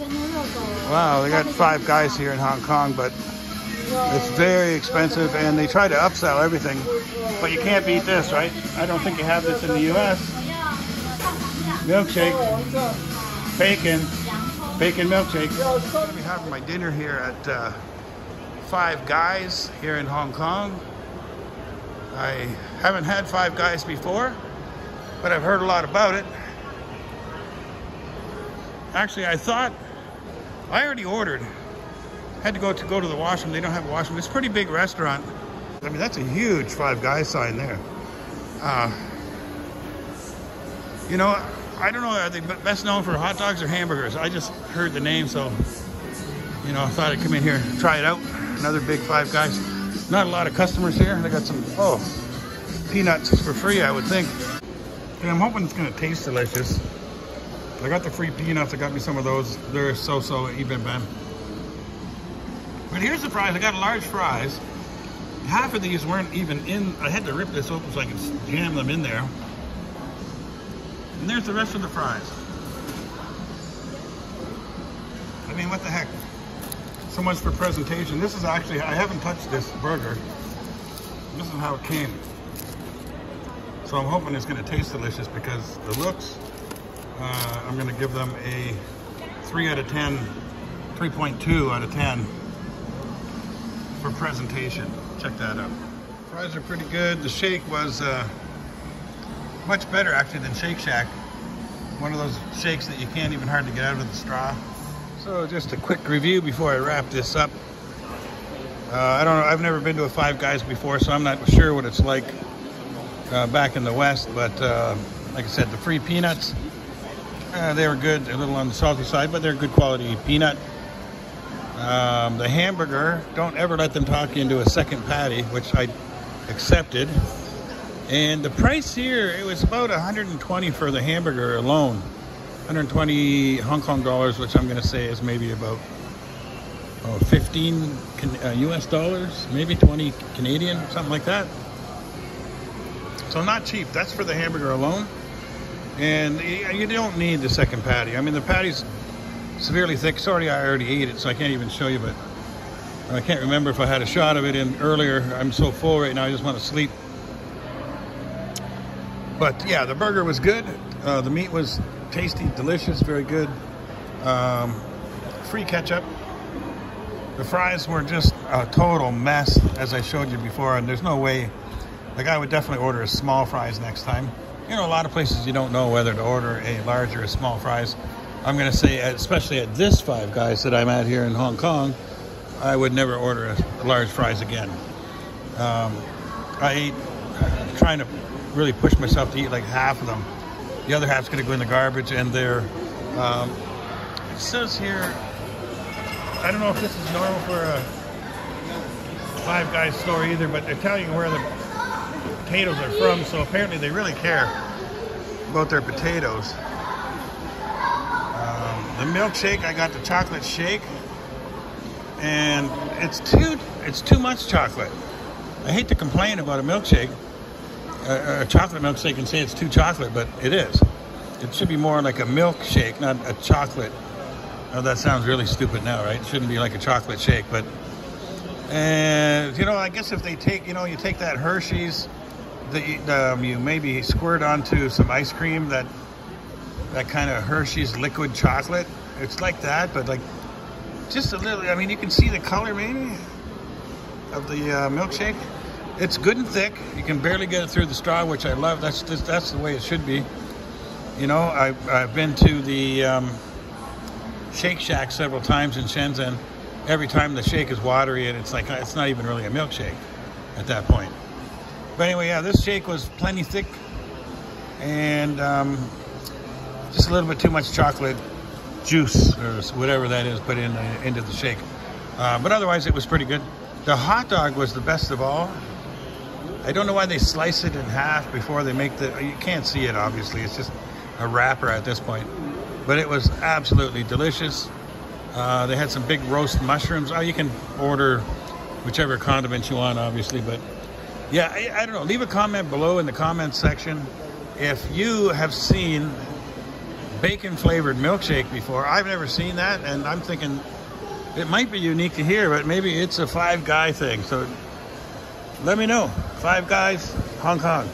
Wow, they got five guys here in Hong Kong, but it's very expensive and they try to upsell everything. But you can't beat this, right? I don't think you have this in the US. Milkshake, bacon, bacon milkshake. I'm having my dinner here at uh, Five Guys here in Hong Kong. I haven't had Five Guys before, but I've heard a lot about it. Actually, I thought I already ordered. Had to go to go to the washroom. They don't have a washroom. It's a pretty big restaurant. I mean, that's a huge Five Guys sign there. Uh, you know, I don't know. Are they best known for hot dogs or hamburgers? I just heard the name, so you know, I thought I'd come in here and try it out. Another big Five Guys. Not a lot of customers here. They got some oh peanuts for free, I would think. And I'm hoping it's gonna taste delicious. I got the free peanuts. I got me some of those. They're so-so even bad. But here's the fries. I got a large fries. Half of these weren't even in. I had to rip this open so I could jam them in there. And there's the rest of the fries. I mean, what the heck? So much for presentation. This is actually, I haven't touched this burger. This is how it came. So I'm hoping it's gonna taste delicious because the looks, uh, I'm gonna give them a three out of 10, 3.2 out of 10 for presentation. Check that out. Fries are pretty good. The shake was uh, much better actually than Shake Shack. One of those shakes that you can't even hardly get out of the straw. So just a quick review before I wrap this up. Uh, I don't know, I've never been to a Five Guys before, so I'm not sure what it's like uh, back in the West, but uh, like I said, the free peanuts, uh, they were good, a little on the salty side, but they're good quality peanut. Um, the hamburger, don't ever let them talk you into a second patty, which I accepted. And the price here, it was about 120 for the hamburger alone. 120 Hong Kong dollars, which I'm going to say is maybe about oh, 15 uh, US dollars, maybe 20 Canadian, something like that. So not cheap. That's for the hamburger alone. And you don't need the second patty. I mean, the patty's severely thick. Sorry, I already ate it, so I can't even show you, but I can't remember if I had a shot of it in earlier. I'm so full right now, I just want to sleep. But yeah, the burger was good. Uh, the meat was tasty, delicious, very good. Um, free ketchup. The fries were just a total mess, as I showed you before, and there's no way. Like, I would definitely order a small fries next time. You know, a lot of places you don't know whether to order a large or a small fries. I'm going to say, especially at this Five Guys that I'm at here in Hong Kong, I would never order a large fries again. Um, I ate, trying to really push myself to eat like half of them. The other half's going to go in the garbage, and they're. Um, it says here, I don't know if this is normal for a Five Guys store either, but they're telling you where the potatoes are from, so apparently they really care about their potatoes. Um, the milkshake, I got the chocolate shake, and it's too it's too much chocolate. I hate to complain about a milkshake, a, a chocolate milkshake, and say it's too chocolate, but it is. It should be more like a milkshake, not a chocolate. Oh, that sounds really stupid now, right? It shouldn't be like a chocolate shake, but and you know, I guess if they take, you know, you take that Hershey's, the, um, you maybe squirt onto some ice cream that that kind of Hershey's liquid chocolate. It's like that, but like just a little. I mean, you can see the color maybe of the uh, milkshake. It's good and thick. You can barely get it through the straw, which I love. That's just, that's the way it should be. You know, I, I've been to the um, Shake Shack several times in Shenzhen. Every time the shake is watery, and it's like it's not even really a milkshake at that point. But anyway, yeah, this shake was plenty thick, and um, just a little bit too much chocolate juice or whatever that is put in uh, into the shake. Uh, but otherwise, it was pretty good. The hot dog was the best of all. I don't know why they slice it in half before they make the. You can't see it obviously. It's just a wrapper at this point. But it was absolutely delicious. Uh, they had some big roast mushrooms. Oh, you can order whichever condiments you want, obviously. But yeah, I, I don't know. Leave a comment below in the comments section if you have seen bacon flavored milkshake before. I've never seen that, and I'm thinking it might be unique to here, but maybe it's a five guy thing. So let me know. Five guys, Hong Kong.